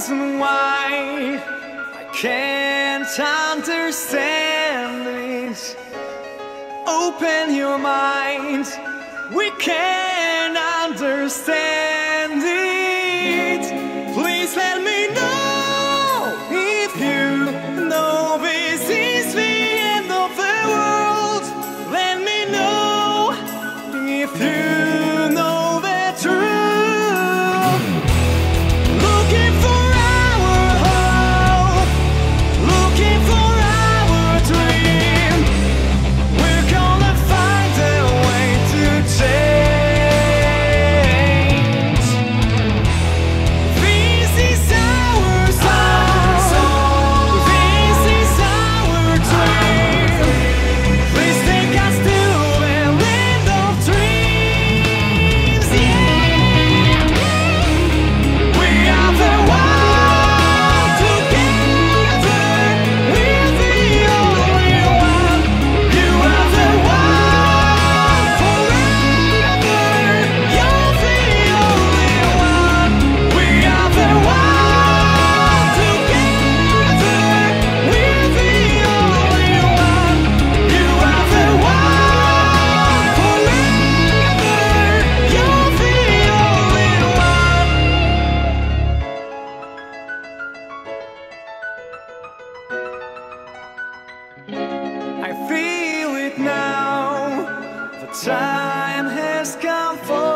reason why I can't understand it. Open your mind, we can understand it. Please let me know if you know this is the end of the world. Let me know if you. time has come for